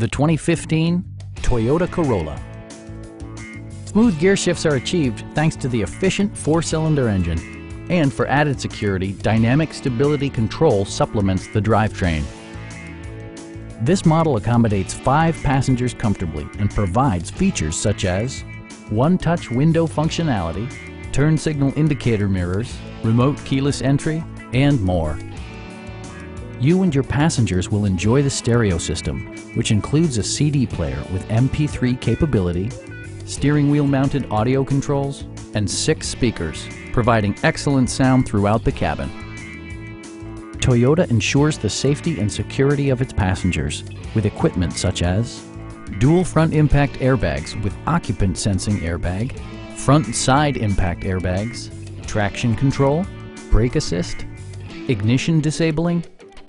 the 2015 Toyota Corolla. Smooth gear shifts are achieved thanks to the efficient four-cylinder engine. And for added security, dynamic stability control supplements the drivetrain. This model accommodates five passengers comfortably and provides features such as one-touch window functionality, turn signal indicator mirrors, remote keyless entry, and more. You and your passengers will enjoy the stereo system, which includes a CD player with MP3 capability, steering wheel mounted audio controls, and six speakers, providing excellent sound throughout the cabin. Toyota ensures the safety and security of its passengers with equipment such as dual front impact airbags with occupant sensing airbag, front side impact airbags, traction control, brake assist, ignition disabling,